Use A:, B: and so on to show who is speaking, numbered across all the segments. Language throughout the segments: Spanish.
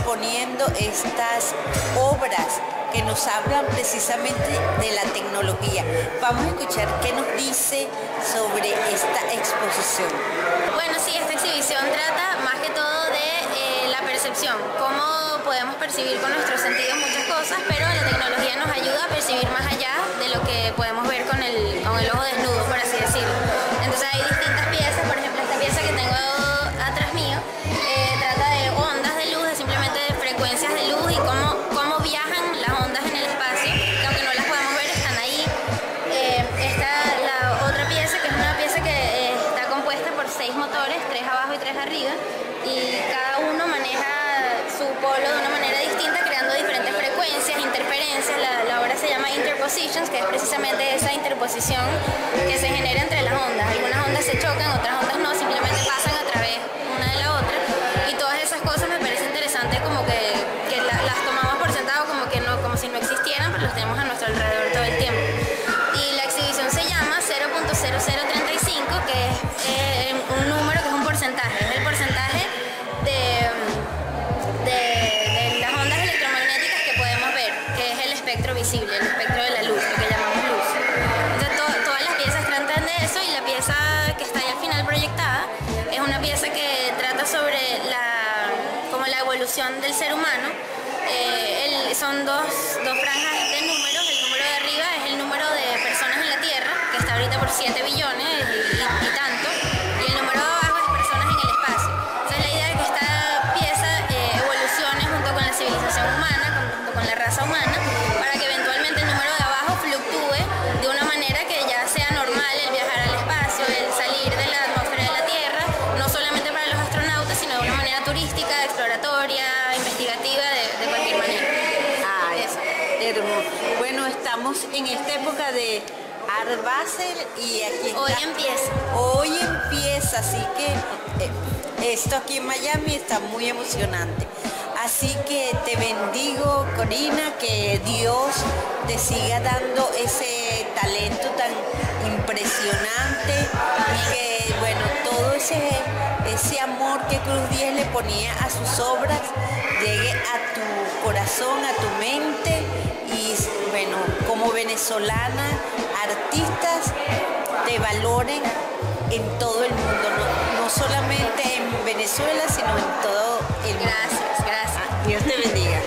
A: exponiendo estas obras que nos hablan precisamente de la tecnología. Vamos a escuchar qué nos dice sobre esta exposición.
B: Bueno, sí, esta exhibición trata más que todo de eh, la percepción, cómo podemos percibir con nuestros sentidos muchas cosas, pero la tecnología nos ayuda a percibir más allá de lo que podemos ver con el, con el ojo desnudo, por así arriba, y cada uno maneja su polo de una manera distinta, creando diferentes frecuencias, interferencias. La, obra se llama Interpositions, que es precisamente esa interposición que se genera entre las ondas pieza que está ahí al final proyectada es una pieza que trata sobre la, como la evolución del ser humano. Eh, el- son dos, dos franjas de números, el número de arriba es el número de personas en la Tierra, que está ahorita por 7 billones y, y- y tanto, y el número de abajo es personas en el espacio. Entonces la idea es que esta pieza eh, evolucione junto con la civilización humana, junto con la raza humana, para que eventualmente el número de abajo fluctúe de una manera que ya sea normal el viajar al espacio,
A: estamos en esta época de Art Basel y aquí está.
B: Hoy empieza.
A: Hoy empieza, así que eh, esto aquí en Miami está muy emocionante. Así que te bendigo, Corina, que Dios te siga dando ese talento tan impresionante y que, bueno, todo ese, ese amor que Cruz 10 le ponía a sus obras llegue a tu corazón, a tu mente y, como venezolana, artistas te valoren en todo el mundo, no, no solamente en Venezuela, sino en todo el mundo.
B: Gracias, gracias.
A: Dios te bendiga.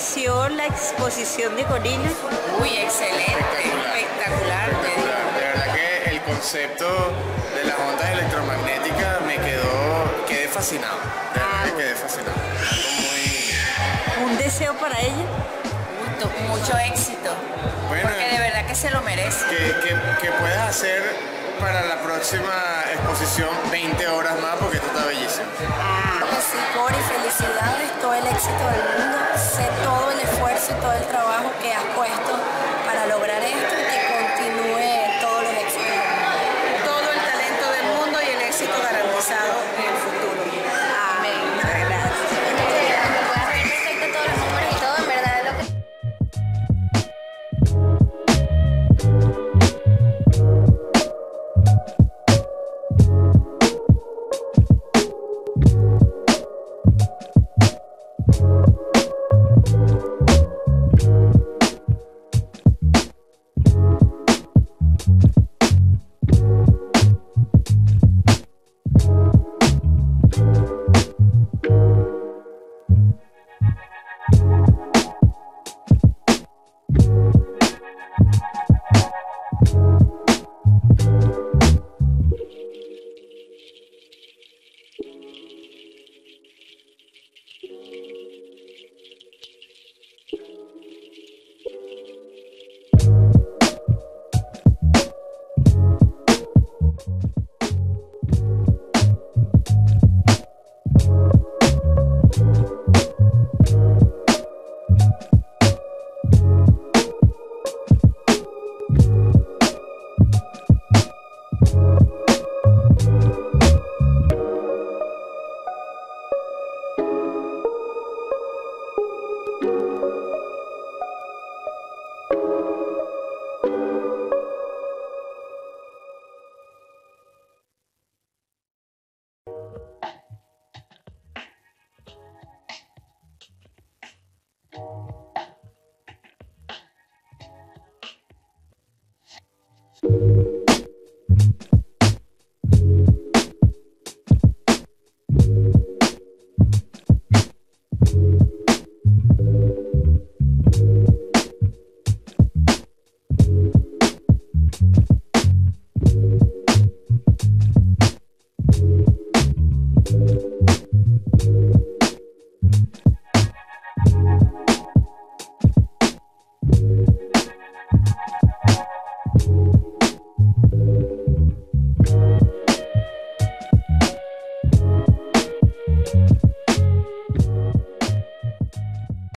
A: Pareció la exposición de Corina?
C: Muy excelente, espectacular.
D: De verdad que el concepto de las ondas electromagnéticas me quedó, quedé fascinado. De verdad que quedé fascinado. Algo muy...
A: ¿Un deseo para ella?
C: Mucho, mucho éxito.
D: Bueno.
C: Porque de verdad que se lo merece.
D: Que, que, que puedas hacer para la próxima exposición 20 horas más porque esto está bellísimo.
E: Sí, Cori, felicidades, todo el éxito del mundo. Sé todo el esfuerzo y todo el trabajo que has puesto